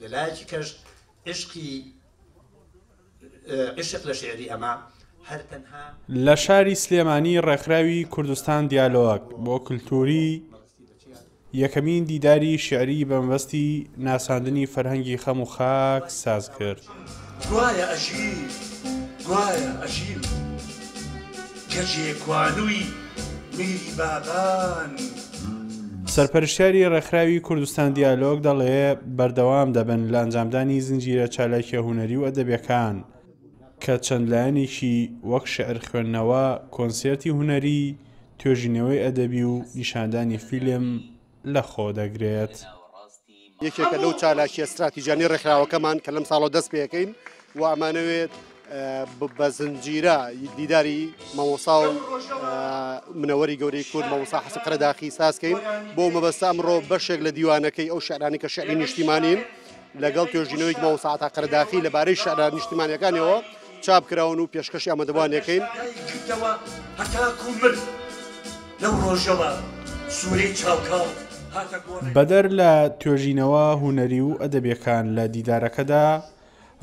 لە لایەکی کەش عیشقی عیشق لە شیعری ئەمە هەر تەنها. لە شاری سلێمانی ڕێکخراوی کوردستان دیالۆگ بۆ کلتوری یەکەمین دیداری شیعری بەمەبەستی ناساندنی فەرهەنگی خەم و خاک ساز کرد. گوایە ئەژیم گوایە ئەژیم. کەجێکوانووی میری بابان. سەرپەرشتیاری ڕێکخراوی کوردستان دیالۆگ دەڵێ، بەردەوام دەبن لە ئەنجامدانی زنجیرە چالاکیە هونەری و ئەدەبیەکان کە چەند لایەنێکی وەک شیعر خوێندنەوە، کۆنسێرتی هونەری، توێژینەوەی ئەدەبی و نیشاندانی فیلم لەخۆدەگرێت. یەکێکە لەو چالاکیە ستراتیژانەی ڕێکخراوەکەمان کە لەم ساڵەوە دەست پێەکەین و ئەمانەوێت بە زنجیرە دیداری مەوەسا و منەوەری گەورەی کورد مەوەسا حەسە قەرەداخی سازکەین بۆ مەبەستە ئەمڕۆ بەشێک لە دیوانەکەی ئەو شعرانی کە شعری نیشتیمانین لەگەڵ توێژینەوەی مەوەساعتا قەرداخی لەبارەی شعرا نیشتیمانەکانەوە چاپ کراون و پێشکەشی ئامادەبووان ئەکەین. بەشداری کردەوە هەتاکوو مرد. لەو ڕۆژەوە سوورەی چاوکاڵ هاتە گۆڕێ. بەدەر لە توێژینەوە هونەری و ئەدەبیەکان لە دیدارەکەدا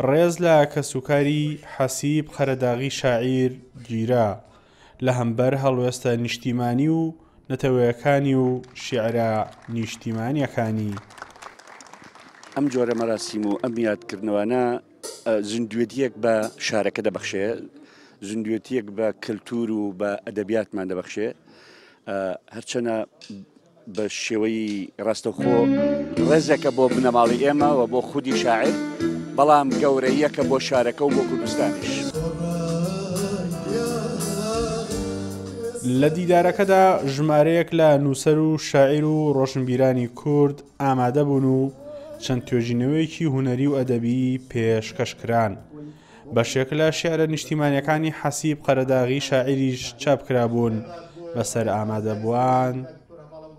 ڕێز لە کەسوکاری حەسیب قەرەداغی شاعیر گیرا لە هەمبەر هەڵوێستە نیشتیمانی و نەتەوەیەکانی و شیعرە نیشتیمانیەکانی. ئەم جۆرە مەراسیم و ئەم یادکردنەوانە زیندوێتییەک بە شارەکە دەبەخشێ، زیندوێتییەک بە کەلتور و بە ئەدەبیاتمان دەبەخشێ، هەرچەنە بە شێوەی ڕاستەوخۆ ڕێزێکە بۆ بنەماڵی ئێمە و بۆ خودی شاعر، بەڵام گەورەییەکە بۆ شارەکە و بۆ کوردستانیش. لە دیدارەکەدا ژمارەیەک لە نووسەر و شاعیر و ڕۆشنبیرانی کورد، ئامادە بوون و چەند توێژینەوەیەکی هونەری و ئەدەبیی پێشکەش کران. بەشێک لە شیعرە نیشتیمانییەکانی حەسیب قەرەداغی شاعیریش چاپ کرابوون، بەسەر ئامادەبووان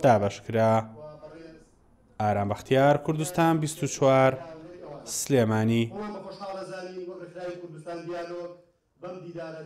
دابەش کرا. ئارام بەختیار، کوردستان، بیست و چوار، سلێمانی.